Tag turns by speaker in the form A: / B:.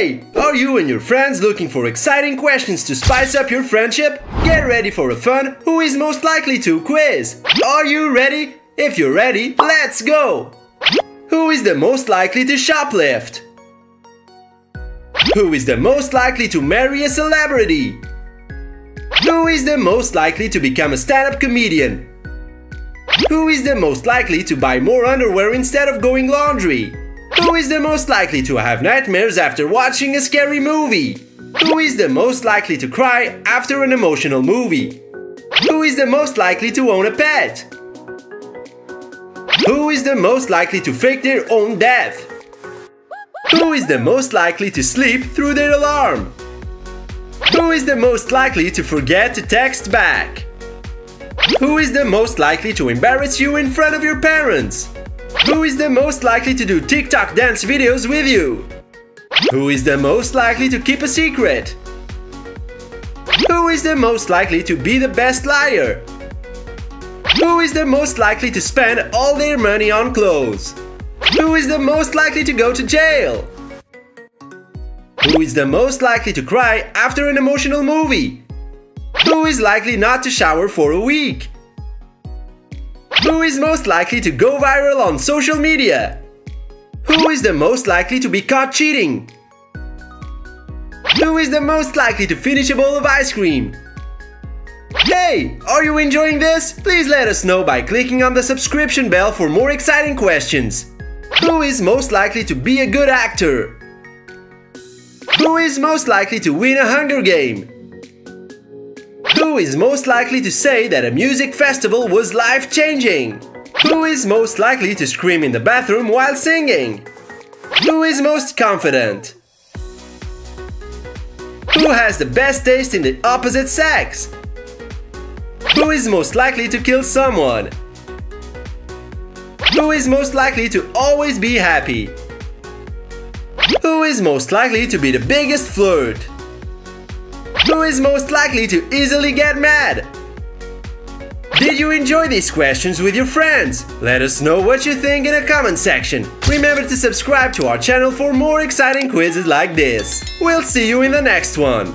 A: Hey, are you and your friends looking for exciting questions to spice up your friendship? Get ready for a fun Who is most likely to quiz. Are you ready? If you're ready, let's go! Who is the most likely to shoplift? Who is the most likely to marry a celebrity? Who is the most likely to become a stand-up comedian? Who is the most likely to buy more underwear instead of going laundry? Who is the most likely to have nightmares after watching a scary movie? Who is the most likely to cry after an emotional movie? Who is the most likely to own a pet? Who is the most likely to fake their own death? Who is the most likely to sleep through their alarm? Who is the most likely to forget to text back? Who is the most likely to embarrass you in front of your parents? Who is the most likely to do TikTok dance videos with you? Who is the most likely to keep a secret? Who is the most likely to be the best liar? Who is the most likely to spend all their money on clothes? Who is the most likely to go to jail? Who is the most likely to cry after an emotional movie? Who is likely not to shower for a week? Who is most likely to go viral on social media? Who is the most likely to be caught cheating? Who is the most likely to finish a bowl of ice cream? Hey, are you enjoying this? Please let us know by clicking on the subscription bell for more exciting questions. Who is most likely to be a good actor? Who is most likely to win a Hunger Game? Who is most likely to say that a music festival was life-changing? Who is most likely to scream in the bathroom while singing? Who is most confident? Who has the best taste in the opposite sex? Who is most likely to kill someone? Who is most likely to always be happy? Who is most likely to be the biggest flirt? Who is most likely to easily get mad? Did you enjoy these questions with your friends? Let us know what you think in the comment section. Remember to subscribe to our channel for more exciting quizzes like this. We'll see you in the next one.